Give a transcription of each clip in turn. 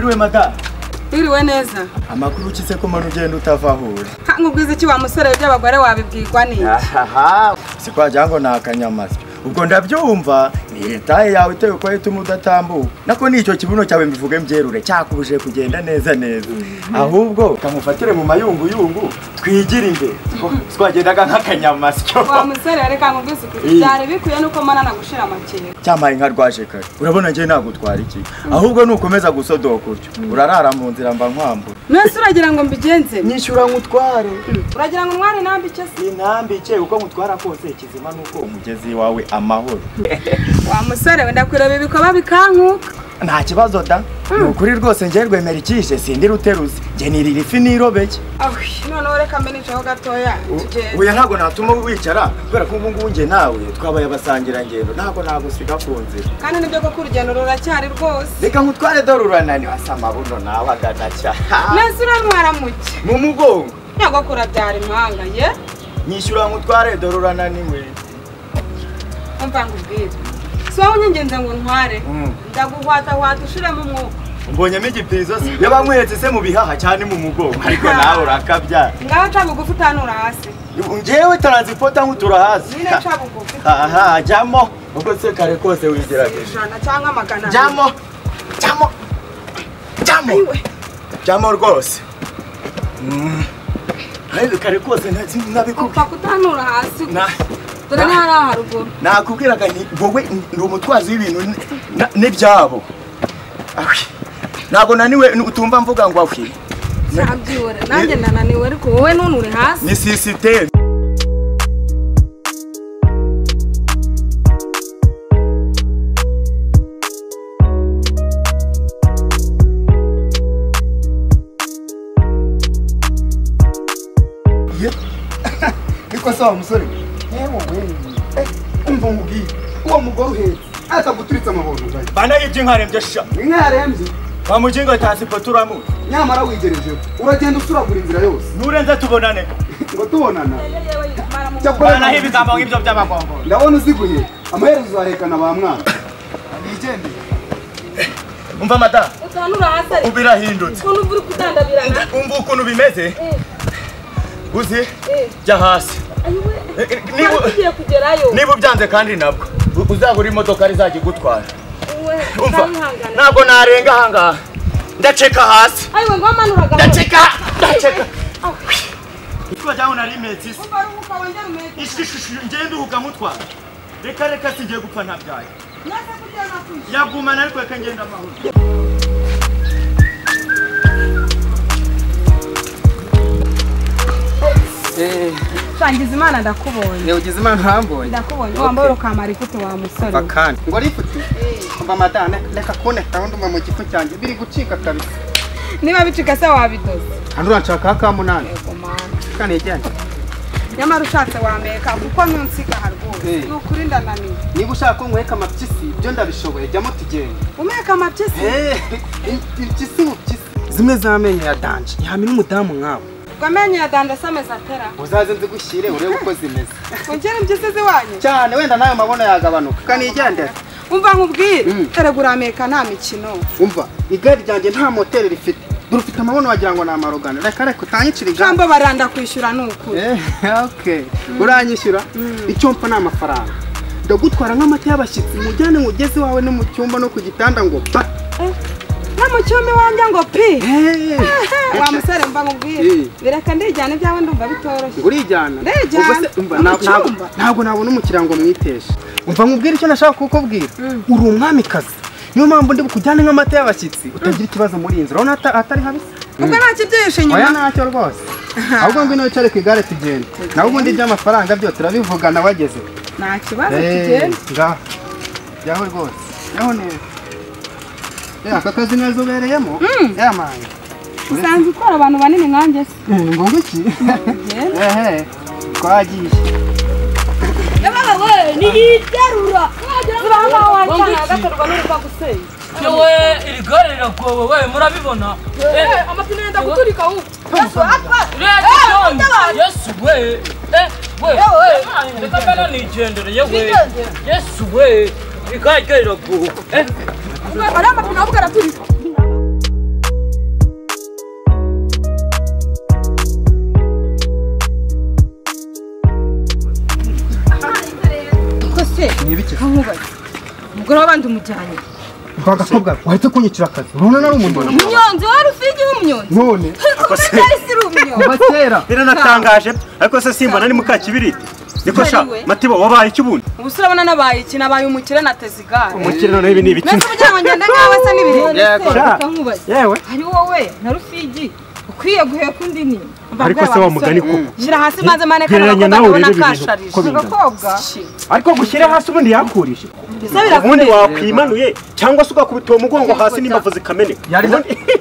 Wiriwe madamu Wiriwe neza. Amakuru ukize ko manu ugenda utava aho uri nkubwiza iki wa musore by'abagore wabibwirwa ni ahaha si kwagira ngo ni akanyamasyo ubwo ndabyumva ni etaye yawe itewe ko ituma udatambuka nako ni cyo kibuno cyawe mbivuge mbyerure cyakubuje kugenda neza neza. Ahubwo kamufatire mu mayunguyungu twigire imbere twagendaga nk'akanyamasyo wa musore reka nkubwize ukuri Eh. byari bikwiye nuko mbona nagushira amakere cyamaye nka rwaje kare. Urabona njye ntabwo utwara iki ahubwo nukomeza gusodoka utyo urarara mu nzira mba nkwambura mwese uragira ngo mbigenze? Nyishyura nkutware uragira ngo ntware nambike se? Intambike uko mutwara kose kizima nuko umugezi wawe amahoro. Wa musore wenda kureba ibikorwa bikankuka. Nta kibazo da. Ni ukuri rwose njye rwemera ikishe sindi ruteruzi. Njye nirira ifi nirobeye awi noneho reka mbe nicaho gatoya tugende uya ntabwo natuma wicara kubera ko ubu ngubu njye nawe twabaye abasangirangendo ntabwo nagusiga ku nzira. Kandi ni byo koko urugendo ruracyari rwose. Reka nkutware dore urananiwe asa amabuno nawe agana cya mwese urantwara muke? Mu mugongo. Nyagakura byara impanga ye? Nyishyura nkutware dore urananiwe umva ngubwire si wowe unyengenze ngo ntware. Mm. ndaguhwatahwata ushiremo umwuka mbonyemo igipirizo se yaba nkwihetse se mu bihaha cyane mu mugongo. Ariko nawe urakabya. Ngaho ca bugufi utanura hasi. Njyewe taransipota nkutura hasi. Nyine ca bugufi. Aha jyamo ubwo se kare kose wigerageje ijana cyangwa magana abiri. jyamo jyamo jyamo jyamo rwose. Mm. kare kose nta- nabikubwiye upfa kutanura hasi. Dore ni hariya haruguru. Nakubwiraga nti wowe ndi umutwazi w'ibintu n'ibyabo. Ntabwo naniwe utumva mvuga ngo awi ntabyibore nanjye ndananiwe ariko wowe nunure hasi. Ni sisiteme niko sawa musore. Yewe we umva nkubwiye uwo mugore uhetse ataguturitse amabondo bana y'iby'inkarembye sha. Inka yarembye bamugingo tasipo turamuzi nyamara wigerejeho uragenda usuragura inzira yose nurenze tubonane. Ngo tubonana banaho ibigambo nk'ibyo by'abagombo ndabona uziguye amaherezo uzahekana ba mwana wigendeye umva madamu ubu kudandabirana umva ukuntu bimeze? Uzi? Jya hasi. Eh, eh, niba ubyanze kandi nabwo uzagura imodoka rizajya igutwara umva? Ntabwo narenga ahangaha ndaceka hasi. Ayiwe ngo wamanuraga ndaceka ndaceka utwo jyaho nari imezi se umva ruhuka wongere umeze ishishushu ngende uhuga nkutwara reka reka singiye gupfa ntabyaye yagumana ariko reka ngende amahoro. Shangiza imana ndakubonye. Ni ugizimana ntambonye. ndakubonye. Wambaye urukamara wa musore bakandi ngo umva madame reka kuboneka ndumva mu cyanjye biri gucika kabisa. Niba bicika se wabidoze kandi uranshaka ka munani yego mana kandi ijyanye nyamara ushatse wameka kuko harwose. Eh. ni ukuri ndananiwe niba ushaka nkweka amapyisi byo ndabishoboye jyamo tugende umeka amapyisi impyisi impyisi zimwe z'amenyo ya danje yamira umudamu nkawe ubwo amenyo ya danda se ameze atera uzaze nzigushyire urebe uko zimeze. Ungere impyisi ziwanyu cyane wenda na yo mabono yagabanuka. Kanigendera umva nkubwire? Mm. erega urameka nta mikino. Umva igare ryanjye nta moteri rifite. Dore ufite amabono wagira ngo ni amarogano. Reka reka utanyicira igare. Jambo baranda kwishyura ni ukuri. Eh, uranyishyura? Icyo mpa ni amafaranga. Ndagutwara nk'amata y'abashyitsi. Mujyane ngugeze iwawe no mu cyumba no ku gitanda ngo ba no mu cyumba iwanjye ngo pi wa musore mva nkubwire bireka ndijyana ibyawe ndumva bitoroshye. Urijyana ntabwo- nabona umukiriya ngo mwiteshe. Umva nkubwire icyo nashaka kukubwira uri umwamikazi. Niyo mpamvu ndi bukujyane nk'amata y'abashyitsi. Utagira ikibazo muri iyi nzira urabona ata- atari habisi? Ubwo nta kibyihishe oya inyuma ntacyo rwose. Ahubwo ngwino wicare ku igare tugende. Naho ubundi iby'amafaranga byo turabivugana wageze. Nta kibazo tugenda ngaho. Rwose. Jyaho neza aka kazi neza ubereyemo yamanye usanzwe utwara abantu banini nkanjye se. Ngombwa iki ehe twagiye Uriya nkaho wancana agaterwa n'uruva gusenya yewe iri gare riragowe we murabibona. Amapine yenda guturika ubu yesu we. Eh we. reka mbona nigendere yewe yesu we. Iri gare ryo riragowe alama tunavuka na tuli. Umugore w'abandi umujyanye bagakobwa wahita kunyicira akazi. None. Nari umunyonzi. Umunyonzi wari ariko se simbona ni mukakibiriti niko sha. Matibo wabaye iki ubundi bona urabona nabaye iki? Nabaye umukire na teziga. umukire no ibi ni ibiki? Mbese kugira ngo ngende ngawe se n'ibirenge Yego. yewe. Ari wowe? Na rufigi ukwiye kundi undi ni Ariko se wa mugani koko. shyira hasi maze mane kana ndabona kasharije uko ariko gushyira hasi ubundi yakurije ubundi wakwimanuye cyangwa se ugakubita uwo mugongo hasi n'imbavu zikameneka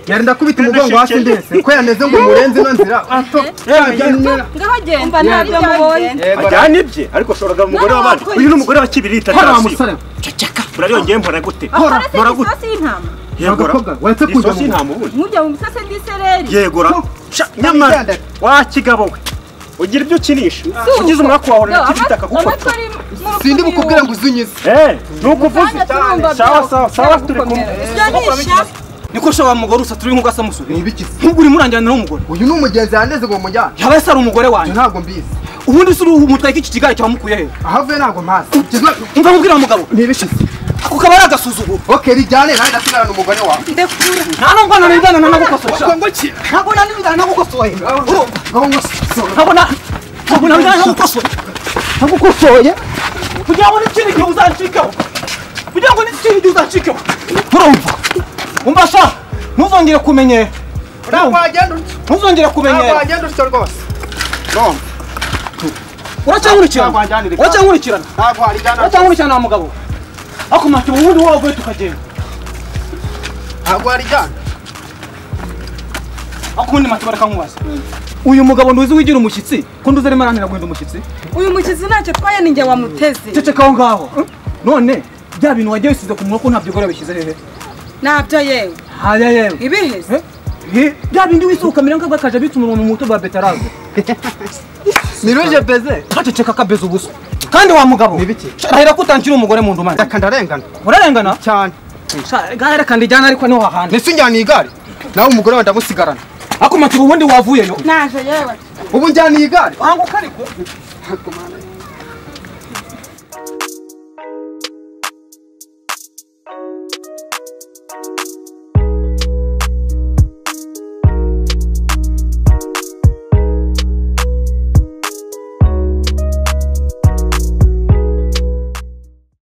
yari ndakubita umugongo hasi ndese ko yaneze ngo murenze ino nzira? Ngaho genda. Ntabyo mubonye ajyana ibye ariko shoraga umugore w'abandi. uyu ni umugore wa kibirita hora wa musore. Ceceka. Urariyongeye mbona gute? Mbona gute yegora nta mu misase yegora nyamara wa kigabo we. Ugira ibyo ukinisha. Ugize umwaka wawe na kibirita akagufata sindi bukubwira ngo uzunyize. Eh, nuko sawa sawa sawa turi kumwe. niko shaba mugore usa turi nk'ugasa musore ni ibiki se? Nk'ubwo urimo n'umugore uyu ni umugenzi yaneze ngo mujyane yaba se ari umugore ibyo wanjye ntabwo mbizi. Ubundi se uruhu umutwaye iki kigare cyamukuye he ahavuye ntabwo mpazi. Kizwa- umva nkubwira wa ni ibiki se ako kabari agasuzuguro oke rijyane nawe ndasigara umugore wawe ndekura nta nubwo nanigana nanagukosora ntabwo nanigana nagukosoye ntabwo nanigana nagukosoye nagukosoye kugira ngo n'ikindi gihe uzacikeho kugira ngo n'ikindi gihe uzacikeho urumva umva sha ntuzongere kumenyera ntuzongere kumenyera uracyangurikirana uracyangurikirana uracyangurikirana wa mugabo? Ako mati ubundi wowe wavuye tukagenda ntabwo warijyana ako ubundi mati bareka nkubaza uyu mugabo nduzi wigira umushyitsi ko nduzi arimo aranira guhinda umushyitsi uyu mukizi ntacyo twaye ninjye wamuteze ceceka aho ngaho none bya bintu wagiye wisize ku munwa ko ntabyo gore bishyize hehe ntabyo yewe haya yewe ibiheze bya bindi wisize ukamera nk'agakaje abitse umunwa mu muto bwa beterave ni ruje beze. Ceceka kabeza ubusa kandi wa mugabo rahera ko utankira umugore mu ndumane. Reka ndarengana. Urarengana? Cyane. Gahera kandi ijyana ariko ni ho hahandi. Ndetse njyana igare? Nawe umugore wawe ndamusigarana. Ako mati ubundi wavuyeyo? Naje yewe. Ubu njyana igare? Wanguka ariko?